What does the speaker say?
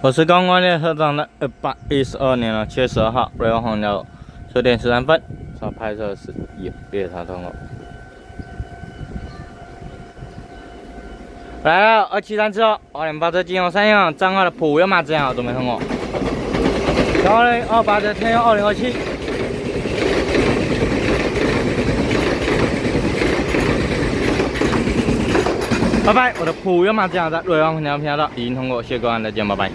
我是刚刚列车长的二百一十二年了，七月十二号，瑞光红鸟十点十三分，超拍摄是一列车通过。来了，二七三七二，二零八车金融三阳，账号的普悠玛这样都没通过。二零二八的天幺二零二七。拜拜，我的普悠玛这样的瑞光红鸟票到已经通过，谢谢各位再见，拜拜。